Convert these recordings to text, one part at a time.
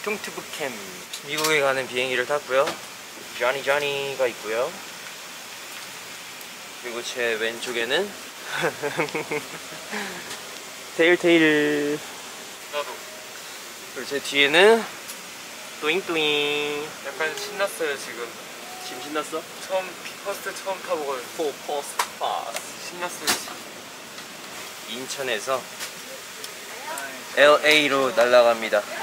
여기 퉁튜브 캠 미국에 가는 비행기를 탔고요. 쟈니 쟈니가 있고요. 그리고 제 왼쪽에는 테일 테일 나도 그리고 제 뒤에는 또잉또잉 약간 신났어요 지금 지금 신났어? 처음 퍼스트 처음 타보고 포 포스트 파스 신났어요 지금 인천에서 LA로 날아갑니다.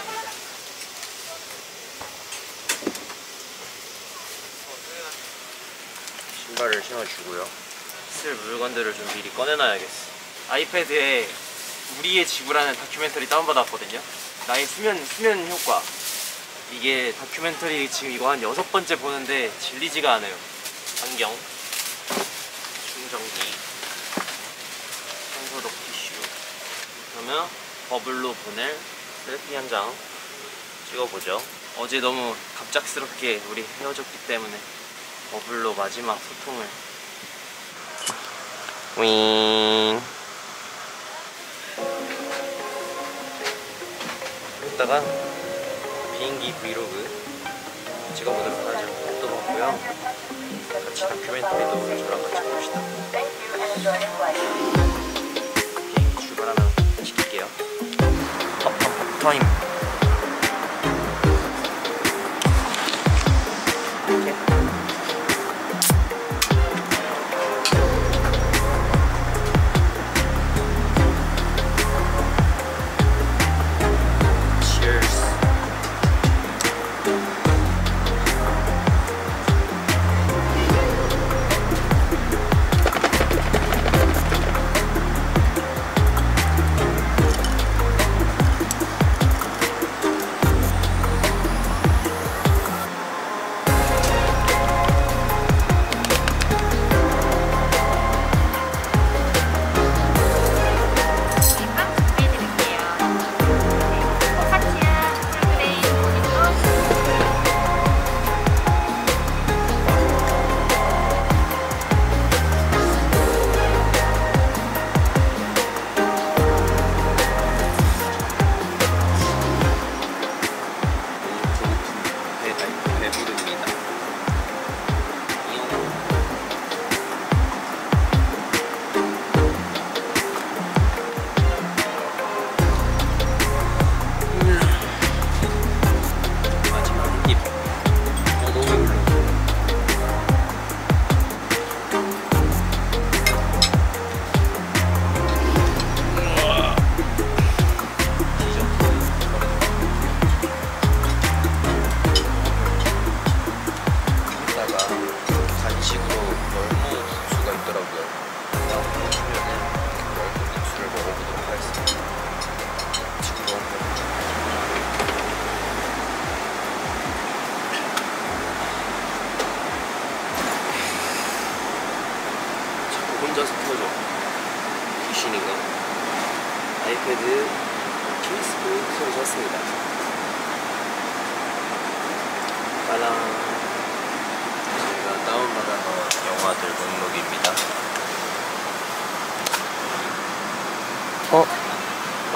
신발을 신어주고요. 쓸 물건들을 좀 미리 꺼내놔야겠어. 아이패드에 우리의 지구라는 다큐멘터리 다운받았거든요. 나의 수면 수면 효과. 이게 다큐멘터리 지금 이거 한 여섯 번째 보는데 질리지가 않아요. 안경, 충전기, 손소독 티슈. 그러면 버블로 보낼 셀피 한 장 찍어보죠. 어제 너무 갑작스럽게 우리 헤어졌기 때문에 버블로 마지막 소통을. 윙. 이따가 비행기 브이로그 찍어보도록 하죠. 밥도 먹고요. 같이 다큐멘터리도 저랑 같이 봅시다. 비행기 출발하면 시킬게요. 팝팝 타임.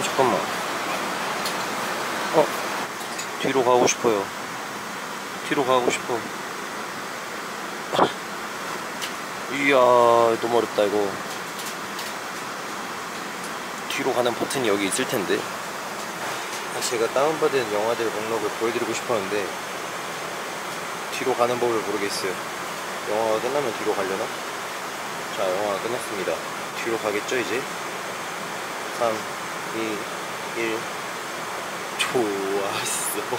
어, 잠깐만. 어? 뒤로 가고 싶어요. 뒤로 가고 싶어. 이야, 너무 어렵다, 이거. 뒤로 가는 버튼이 여기 있을 텐데. 제가 다운받은 영화들 목록을 보여드리고 싶었는데, 뒤로 가는 법을 모르겠어요. 영화가 끝나면 뒤로 가려나? 자, 영화가 끝났습니다. 뒤로 가겠죠, 이제? 3, 2, 1. 좋았어.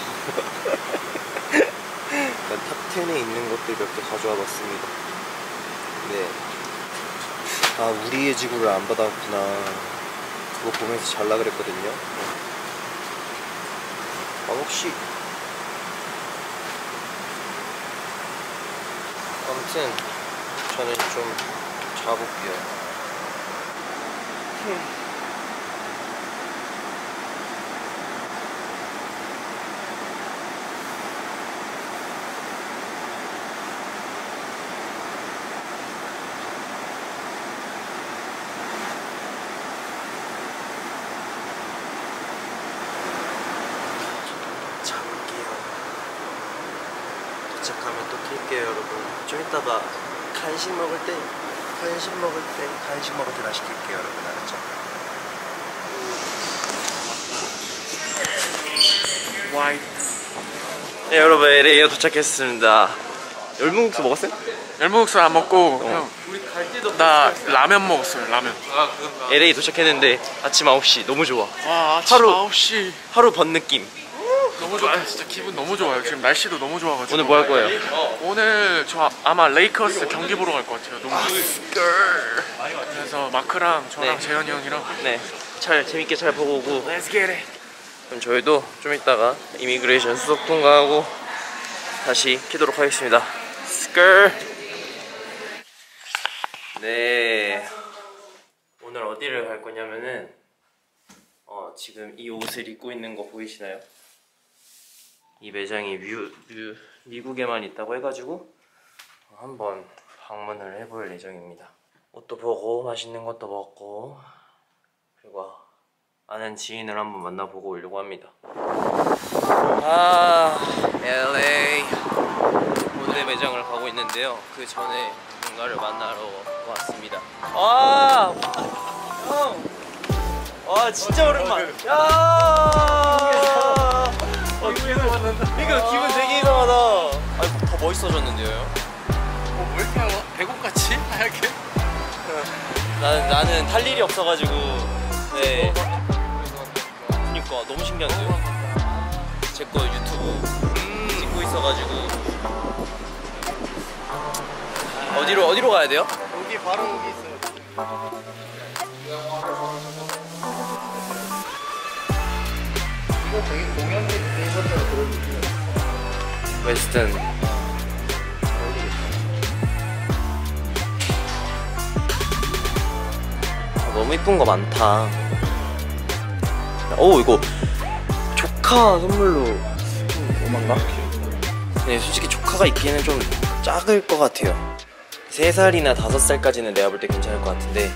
일단 top 10에 있는 것들 몇 개 가져와 봤습니다. 네. 아, 우리의 지구를 안 받았구나. 그거 보면서 잘라 그랬거든요. 아, 혹시 아무튼 저는 좀 자볼게요. 쉴게요 여러분 좀 이따가 간식 먹을 때 간식 먹을 때 간식 먹을 때 다시 킬게요 여러분 알았죠? 와이트. 네 여러분 LA에 도착했습니다 열무국수 먹었어요? 열무국수 안 먹고 어. 우리 갈 때도 나 라면 먹었어요 라면 아. LA 도착했는데 아침 9시 너무 좋아 와 아침 하루- 9시 하루 번 느낌 너무 좋아 아, 진짜 기분 너무 좋아요 지금 날씨도 너무 좋아가지고 오늘 뭐 할 거예요? 오늘 저 아마 레이커스 경기 보러 갈 것 같아요 너무 그래서 마크랑 저랑 네. 재현이 형이랑 네잘 재밌게 잘 보고 오고 Let's get it 그럼 저희도 좀 이따가 immigration 수속 통과하고 다시 키도록 하겠습니다. 스컬. 네. 오늘 어디를 갈 거냐면은 어, 지금 이 옷을 입고 있는 거 보이시나요? 이 매장이 뮤, 뮤, 미국에만 있다고 해가지고 한번 방문을 해볼 예정입니다. 옷도 보고 맛있는 것도 먹고 그리고 아는 지인을 한번 만나보고 오려고 합니다. 아, LA 모델 매장을 가고 있는데요. 그 전에 누군가를 만나러 왔습니다. 아, 형, 와 진짜 오랜만. 야, 어, 기분, 이거 기분 되게 이상하다. 아, 더 멋있어졌는데요, 형? 어, 왜 이렇게 배고같이 하얗게 나는 나는 탈 일이 없어가지고, 네. 그니까 너무 신기한데요. 제 거 유튜브 찍고 있어가지고 어디로 어디로 가야 돼요? 여기 바로 여기 있어요 이거 되게 공연도 되셨다고 들었는데 웨스턴 아, 너무 이쁜 거 많다. 오 이거 조카 선물로 좀 오만가? 네 솔직히 조카가 입기에는 좀 작을 것 같아요. 3살이나 5살까지는 내가 볼 때 괜찮을 것 같은데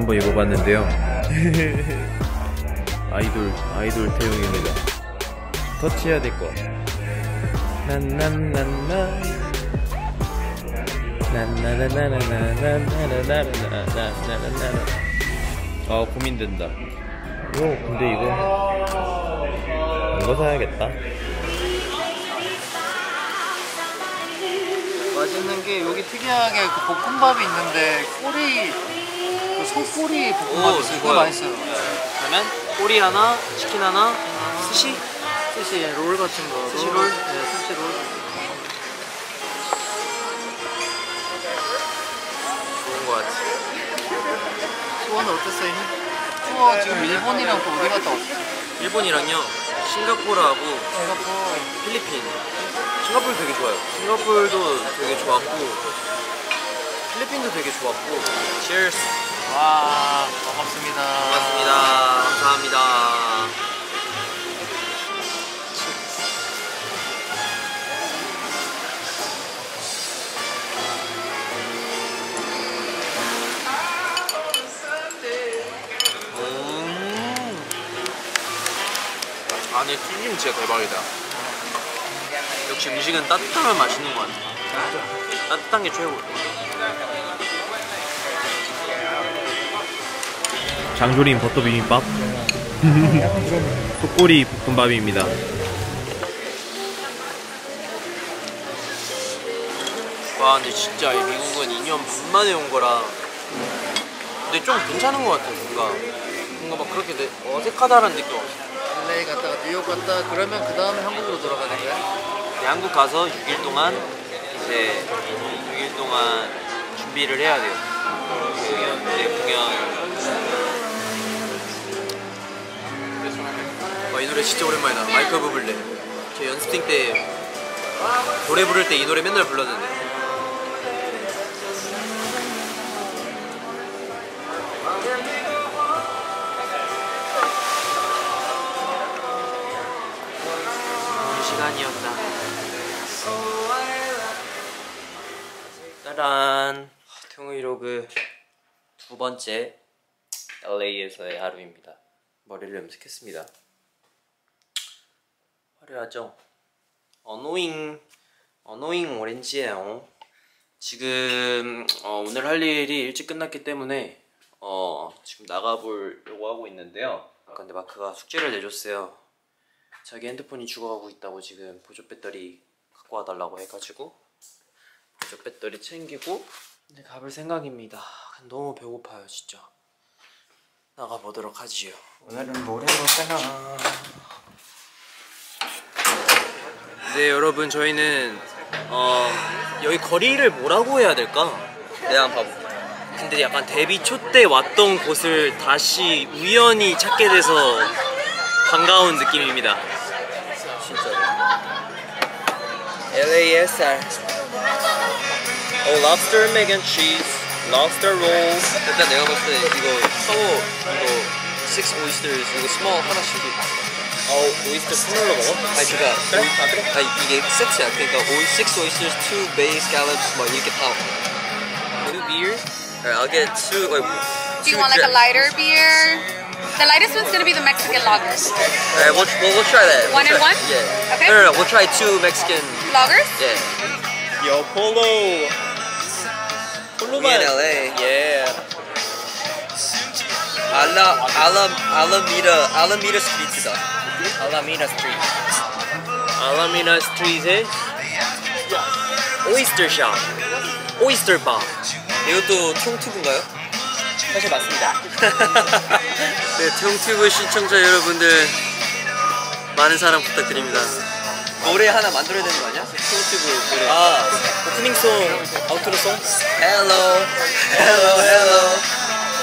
한번 입어봤는데요. 아이돌 아이돌 태용입니다. 터치해야 될 것. 같아 난난난난 난나나나나나나나나나나나나나나나. 아 고민된다. 오 근데 이거 이거 사야겠다. 맛있는 게 여기 특이하게 그 볶음밥이 있는데 꼬리 그 소꼬리 볶음밥 오, 있어요. 그거 좋아요. 맛있어요. 그러면 꼬리 하나, 치킨 하나, 스시? 스시 롤 같은 거. 스시 롤? 네, 스시 롤. 좋은 거 같아. 수원은 어땠어요? 수원 지금 일본이랑 또 어디 갔다 왔어? 일본이랑요, 싱가포르하고 싱가포르. 필리핀. 싱가포르 되게 좋아요. 싱가포르도 되게 좋았고, 필리핀도 되게 좋았고. Cheers. 와 반갑습니다. 고맙습니다. 감사합니다. 음. 안에 튀김 진짜 대박이다. 역시 음식은 따뜻하면 맛있는 것 같아. 따뜻한 게 최고. 장조림 버터 비빔밥. 속꼬리 볶음밥입니다. 와 근데 진짜 이 미국은 2년 반 만에 온 거라 근데 좀 괜찮은 것 같아 뭔가 뭔가 막 그렇게 내- 어색하다는 느낌 없어 LA 갔다가 뉴욕 갔다 그러면 그 다음에 한국으로 돌아가는 거야? 네, 한국 가서 6일 동안 이제 6일 동안 준비를 해야 돼요. 그 이제 공연. 와, 이 노래 진짜 오랜만이다. 마이클 부블레. 저 연습생 때 노래 부를 때 이 노래 맨날 불렀는데. 시간이었다. 짜란. 통일로그 두 번째 LA에서의 하루입니다. 머리를 염색했습니다. 화려하죠? 어노잉 어노잉 오렌지예요. 지금 어, 오늘 할 일이 일찍 끝났기 때문에 어, 지금 나가보려고 하고 있는데요. 근데 마크가 숙제를 내줬어요. 자기 핸드폰이 죽어가고 있다고 지금 보조 배터리 갖고 와달라고 해가지고 보조 배터리 챙기고 이제 가볼 생각입니다. 너무 배고파요 진짜. 나가보도록 하지요. 오늘은 뭘 해볼까나. 네 여러분 저희는 어 여기 거리를 뭐라고 해야 될까? 내가 한번 봐볼게. 근데 약간 데뷔 초 때 왔던 곳을 다시 우연히 찾게 돼서 반가운 느낌입니다. 진짜로. LASR. 어, lobster mac and cheese, lobster roll. 일단 내가 봤을 때 이거 서워 이거 six oysters 이거 small 하나씩. 이스터 스몰로 먹어? 아니 그니까 그래? 아 그래? 아니 이게 세트야. 그러니까 오, six oysters, two bay scallops 막 이렇게 다. Two beer? Alright, I'll get two. Like, Do you want like a lighter beer? The lightest one's gonna be the Mexican lagers. Alright, we'll, we'll, we'll try that. One we'll and try, one? Yeah. Okay. No, no, no, we'll try two Mexican. Lagers? Yeah. Yo, Polo. Polo We in LA. Yeah. Ala, Alam, Alameda, Alameda Street이다. Alameda Street. Alameda Street에 오이스터 샵. 오이스터 바. 이것도 총투브인가요? 사실 맞습니다. 네, 통튜브 시청자 여러분들 많은 사랑 부탁드립니다. 노래 하나 만들어야 되는 거 아니야? 통튜브 노래. 아, 오프닝송, 아우트로송. hello, hello, hello,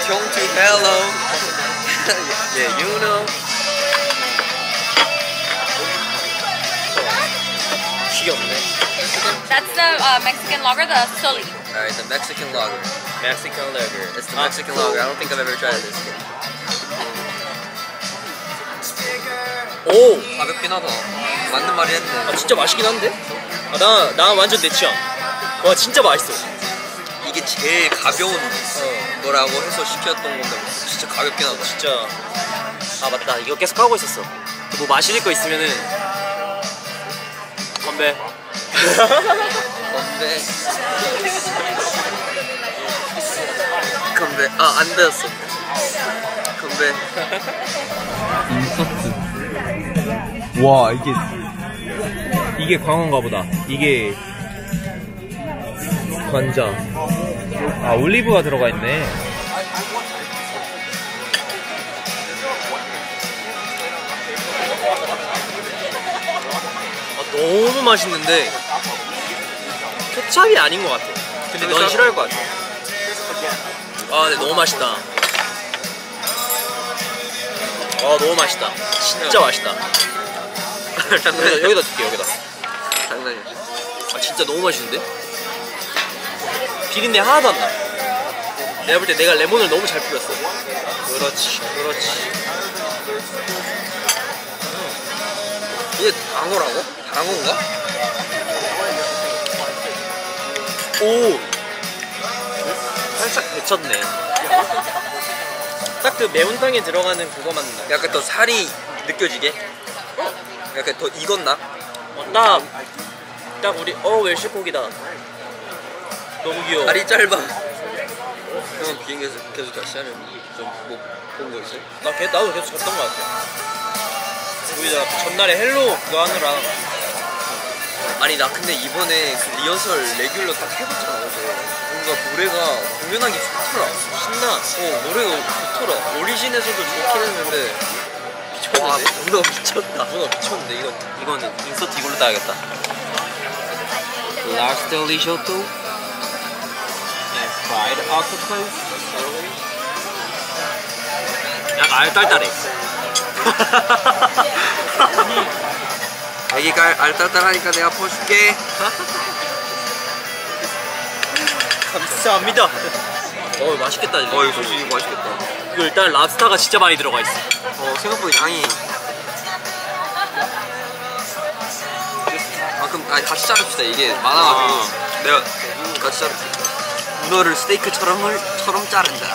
총투 hello. 예, you know. 귀엽네. That's the uh, Mexican lager, the Sully. Alright, the Mexican lager. Mexican lager. It's the Mexican lager. I don't think I've ever tried this. 오, 가볍긴 하다. 맞는 말이 했네. 아, 진짜 맛있긴 한데? 아, 나, 나 완전 내 취향. 와, 진짜 맛있어. 이게 제일 가벼운 거라고 해서 시켰던 건데 진짜 가볍긴 하다. 진짜. 아, 맞다. 이거 계속 하고 있었어. 뭐 마실 거 있으면은. 건배. 건배. 건배. 아, 안 되었어. 건배. 와 이게 이게 광어인가 보다 이게 관자 아 올리브가 들어가 있네 너무 맛있는데. 케찹이 아닌 것 같아. 근데 넌 싫어할 것 같아. 아, 근데 너무 맛있다. 아, 너무 맛있다. 진짜 맛있다. 여기다, 여기다 줄게, 여기다. 장난이야. 아 진짜 너무 맛있는데? 비린내 하나도 안 나. 내가 볼 때 내가 레몬을 너무 잘 뿌렸어. 그렇지, 그렇지. 이게 방어라고? 방어인가? 오, 살짝 데쳤네. 딱 그 매운탕에 들어가는 그거만 나. 약간 더 살이 느껴지게? 약간 더 익었나? 어, 딱, 딱 우리 어 웰시코기다. 너무 귀여워. 다리 짧아. 형 비행기에서 계속 다시 하는 좀뭐본거 있어요? 나 걔, 나도 계속 잤던 것 같아. 우리 나 전날에 hello 그거 하느라 아니 나 근데 이번에 그 리허설 Regular 딱 해봤잖아 어제 뭔가 노래가 공연하기 좋더라 신나. 어 노래가 좋더라 Origin에서도 좋긴 했는데 와 미쳤는데? 문어 미쳤다 문어 미쳤는데 이거 이거는 인서트 이걸로 따야겠다. Last risotto and fried octopus. 약간 알딸딸해. 애기가 알딸딸하니까 내가 퍼줄게. 감사합니다. 어 맛있겠다. 어 이거 소시 이거 맛있겠다. 이거 일단 랍스타가 진짜 많이 들어가 있어. 어 생각보다 양이. 아 그럼 아니 같이 자릅시다. 이게 많아가지고 내가 같이 자를게. 문어를 스테이크처럼 처럼 자른다.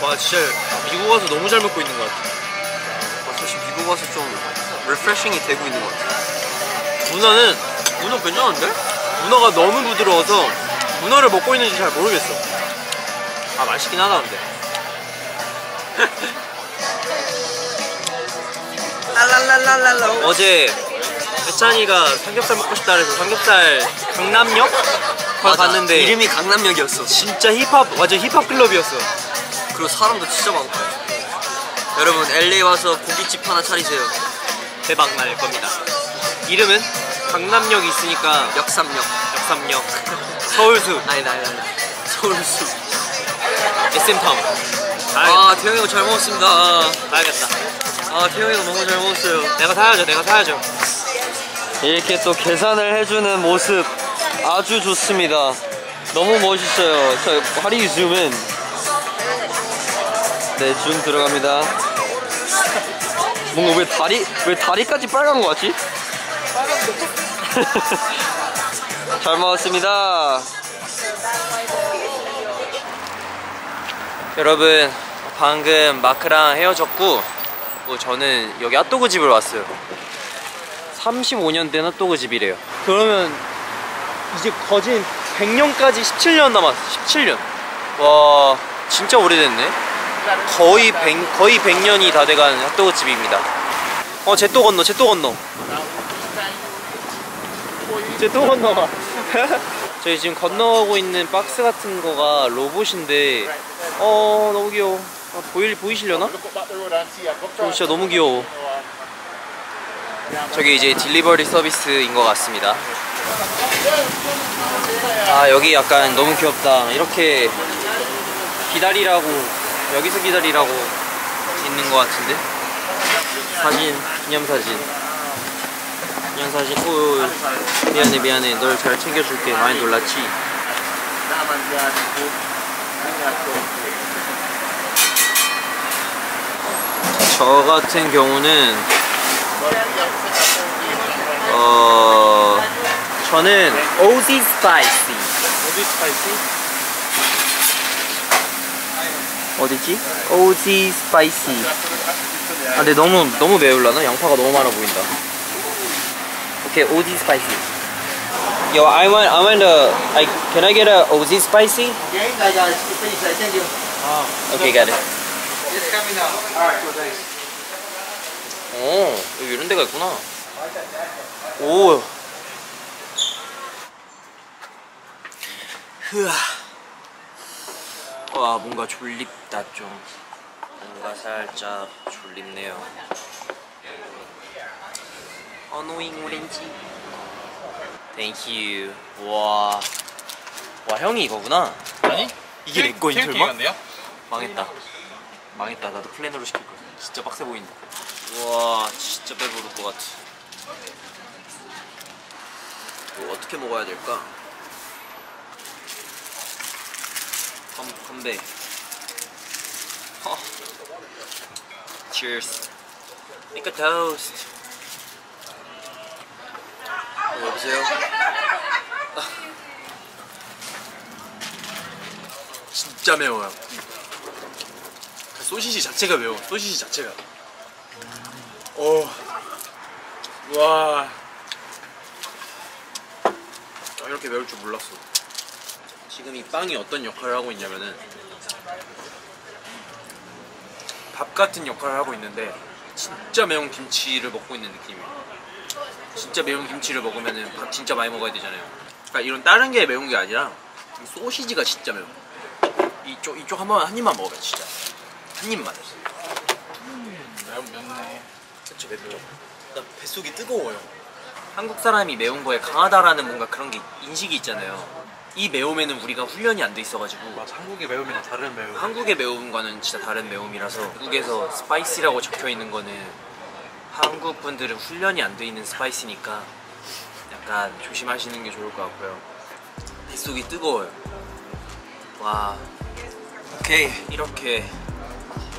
와 진짜 미국 와서 너무 잘 먹고 있는 것 같아. 아, 사실 미국 와서 좀 refreshing이 되고 있는 것 같아. 문어는 문어 괜찮은데? 문어가 너무 부드러워서 문어를 먹고 있는지 잘 모르겠어. 아 맛있긴 하다 근데. 어제 해찬이가 삼겹살 먹고 싶다 그래서 삼겹살 강남역 거기 갔는데 이름이 강남역이었어. 진짜 힙합 완전 힙합 클럽이었어. 그리고 사람도 진짜 많고. 여러분 LA 와서 고깃집 하나 차리세요. 대박 날 겁니다. 이름은 강남역 있으니까 역삼역. 역삼역 서울수 아니 아니 아니. 서울수. SM타운 아 태영이 형 잘 먹었습니다. 아, 가야겠다. 아 태영이 형 너무 잘 먹었어요. 내가 사야죠 내가 사야죠. 이렇게 또 계산을 해주는 모습 아주 좋습니다. 너무 멋있어요. 저 화리 줌은 네, 줌 들어갑니다. 뭔가 왜 다리 왜 다리까지 빨간 거 같지? 잘 먹었습니다. 여러분 방금 마크랑 헤어졌고 뭐 저는 여기 핫도그 집을 왔어요 35년 된 핫도그 집이래요 그러면 이제 거진 100년까지 17년 남았어 17년 와 진짜 오래됐네 거의 100, 거의 100년이 다 돼간 핫도그 집입니다. 어쟤 또 건너 쟤또 건너. 쟤또 건너가 저희 지금 건너가고 있는 박스 같은 거가 로봇인데 어 너무 귀여워. 아, 보일, 보이시려나? 저 진짜 너무 귀여워. 저기 이제 딜리버리 서비스인 것 같습니다. 아 여기 약간 너무 귀엽다. 이렇게 기다리라고 여기서 기다리라고 있는 것 같은데? 사진 기념사진. 기념사진. 오 미안해 미안해. 널 잘 챙겨줄게. 많이 놀랐지? 저 같은 경우는 어 저는 Ozzy spicy. Ozzy spicy 어디지? Ozzy spicy 아 근데 너무 너무 매울라나? 양파가 너무 많아 보인다 오케이 Ozzy spicy Yo, I want, I want a, I, can I get a Ozzy spicy? Okay, got it. 오, 여기 이런 데가 있구나. 오. 흐아. 와, 뭔가 졸립다, 좀. 뭔가 살짝 졸립네요. 어노잉 오렌지. 땡큐. 와. 와, 형이 이거구나. 아니? 이게 내 거인 설마? 같네요? 망했다. 망했다. 나도 플랜으로 시킬 거야. 진짜 빡세 보인다. 우와, 진짜 배부를 것 같아. 이거 어떻게 먹어야 될까? 건, 건배. 허. Cheers. Make a toast. 어, 여보세요? 진짜 매워요. 그 소시지 자체가 매워. 소시지 자체가. 오. 와. 아, 이렇게 매울 줄 몰랐어. 지금 이 빵이 어떤 역할을 하고 있냐면은 밥 같은 역할을 하고 있는데 진짜 매운 김치를 먹고 있는 느낌이에요. 진짜 매운 김치를 먹으면은 밥 진짜 많이 먹어야 되잖아요. 그러니까 이런 다른 게 매운 게 아니라 이 소시지가 진짜 매워. 이쪽 이쪽 한 번 한 입만 먹어봐 진짜 한 입만. 맵네. 그쵸 맵죠. 나 뱃속이 뜨거워요. 한국 사람이 매운 거에 강하다라는 뭔가 그런 게 인식이 있잖아요. 이 매움에는 우리가 훈련이 안 돼 있어가지고 맞아 한국의 매움이랑 다른 매움. 한국의 매움과는 진짜 다른 매움이라서 한국에서 spicy라고 적혀 있는 거는 한국 분들은 훈련이 안 돼 있는 spice니까 약간 조심하시는 게 좋을 것 같고요. 뱃속이 뜨거워요. 와, 오케이 이렇게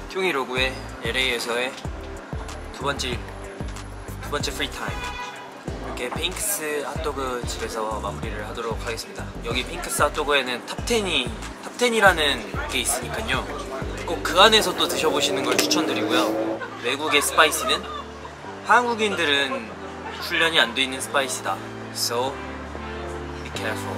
툥이로그의 LA에서의 두 번째 두 번째 free time 이렇게 핑크스 핫도그 집에서 마무리를 하도록 하겠습니다. 여기 핑크스 핫도그에는 탑10이 탑10이라는 게 있으니까요. 꼭 그 안에서 또 드셔보시는 걸 추천드리고요. 외국의 스파이스는 한국인들은 훈련이 안 돼 있는 스파이스다. So be careful.